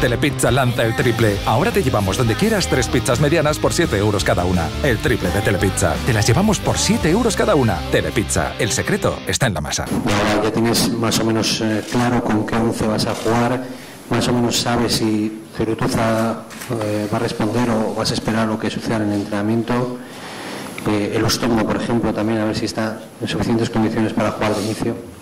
Telepizza lanza el triple. Ahora te llevamos donde quieras tres pizzas medianas por 7 euros cada una. El triple de Telepizza. Te las llevamos por 7 euros cada una. Telepizza. El secreto está en la masa. Ya tienes más o menos eh, claro con qué once vas a jugar. Más o menos sabes si Cerutuza eh, va a responder o vas a esperar lo que suceda en el entrenamiento. Eh, el Ostomo, por ejemplo, también a ver si está en suficientes condiciones para jugar de inicio.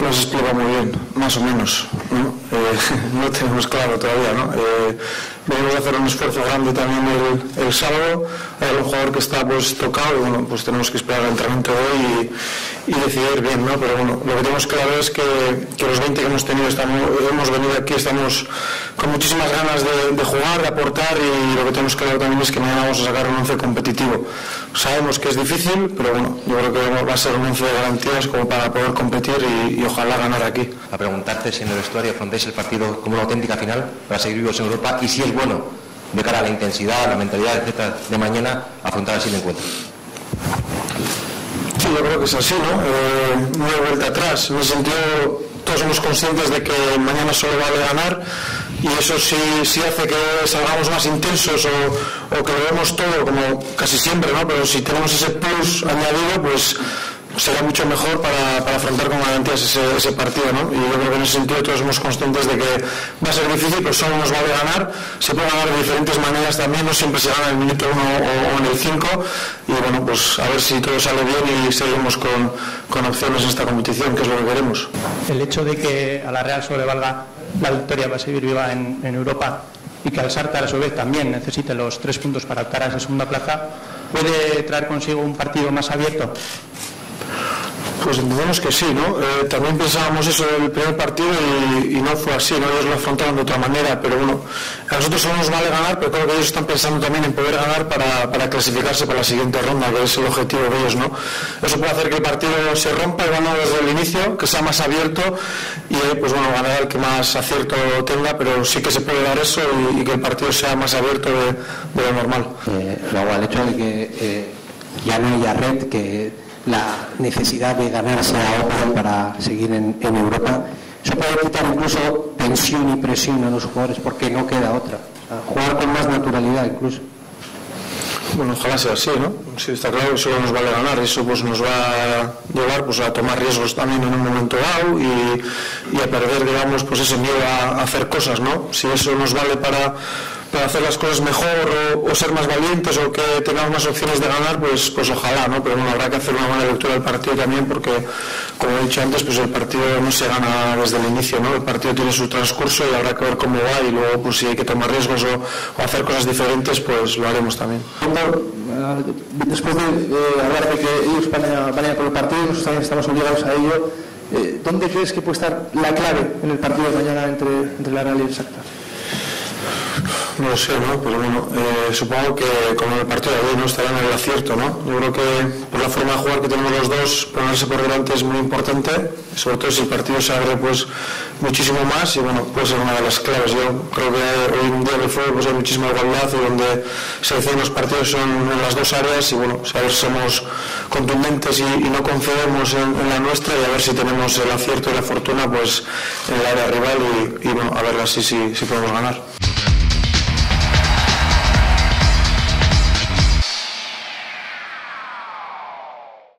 Lo has explicado muy bien, más o menos. No, eh, no tenemos claro todavía. ¿no? Eh, venimos a hacer un esfuerzo grande también el, el, sábado. Hay un jugador que está pues, tocado y bueno, pues tenemos que esperar el entrenamiento de hoy y, y, decidir bien. ¿no? Pero bueno, lo que tenemos claro es que, los 20 que hemos tenido, estamos, hemos venido aquí, estamos con muchísimas ganas de, de, jugar, de aportar y lo que tenemos claro también es que mañana vamos a sacar un once competitivo. Sabemos que es difícil, pero bueno, yo creo que va a ser un once de garantías como para poder competir y, y ojalá ganar aquí. A preguntarte si en el vestuario afrontáis el partido como una auténtica final para seguir vivos en Europa y si es bueno de cara a la intensidad, la mentalidad, etcétera, de mañana afrontar así el encuentro. Sí, yo creo que es así, ¿no? Eh, no hay vuelta atrás. En ese sentido, todos somos conscientes de que mañana solo vale ganar y eso sí, sí hace que salgamos más intensos o, que lo vemos todo como casi siempre, ¿no? Pero si tenemos ese plus añadido, pues será mucho mejor para, para afrontar con garantías ese, ese, partido, ¿no? Y yo creo que en ese sentido todos somos conscientes de que va a ser difícil, pero solo nos vale ganar. Se puede ganar de diferentes maneras también, no siempre se gana en el minuto 1 o, o, en el 5. Y bueno, pues a ver si todo sale bien y seguimos con, con opciones en esta competición, que es lo que queremos. El hecho de que a la Real sobrevalga la victoria va a seguir viva en, Europa y que al Sarta a su vez también necesite los tres puntos para optar a esa segunda plaza, ¿puede traer consigo un partido más abierto? Pues entendemos que sí, ¿no? Eh, también pensábamos eso del primer partido y, no fue así, ¿no? Ellos lo afrontaron de otra manera, pero bueno, a nosotros solo nos vale ganar, pero creo que ellos están pensando también en poder ganar para, clasificarse para la siguiente ronda, que es el objetivo de ellos, ¿no? Eso puede hacer que el partido se rompa y gane desde el inicio, que sea más abierto y pues bueno, ganará el que más acierto tenga, pero sí que se puede dar eso y, que el partido sea más abierto de, lo normal. Eh, luego, al hecho de que eh, ya no haya red, que la necesidad de ganarse a Opa para seguir en, en Europa, eso puede quitar incluso tensión y presión a los jugadores porque no queda otra. O sea, jugar con más naturalidad incluso. Bueno, ojalá sea así, ¿no? Sí, está claro que solo nos vale ganar, eso pues nos va a llevar pues, a tomar riesgos también en un momento dado y, y a perder, digamos, pues ese miedo a, a hacer cosas, ¿no? Si eso nos vale para hacer las cosas mejor o, ser más valientes o que tengamos más opciones de ganar, pues, pues ojalá, ¿no? Pero bueno, habrá que hacer una buena lectura del partido también porque, como he dicho antes, pues el partido no se gana desde el inicio, ¿no? El partido tiene su transcurso y habrá que ver cómo va y luego, pues si hay que tomar riesgos o, o hacer cosas diferentes, pues lo haremos también. Después de eh, hablar de que ellos van a, van a ir por el partido, nosotros también estamos obligados a ello, eh, ¿dónde crees que puede estar la clave en el partido de mañana entre, entre la Real y el Shakhtar? No lo sé, ¿no? Pero bueno, eh, supongo que como el partido de hoy no estará en el acierto, ¿no? Yo creo que por la forma de jugar que tenemos los dos, ponerse por delante es muy importante, sobre todo si el partido se abre pues muchísimo más y bueno, puede ser una de las claves. Yo creo que hoy en día en el fútbol pues hay muchísima igualdad y donde se deciden los partidos son en las dos áreas y bueno, a ver si somos contundentes y, no concedemos en, la nuestra y a ver si tenemos el acierto y la fortuna pues en el área rival y, y bueno, a ver así si, si podemos ganar.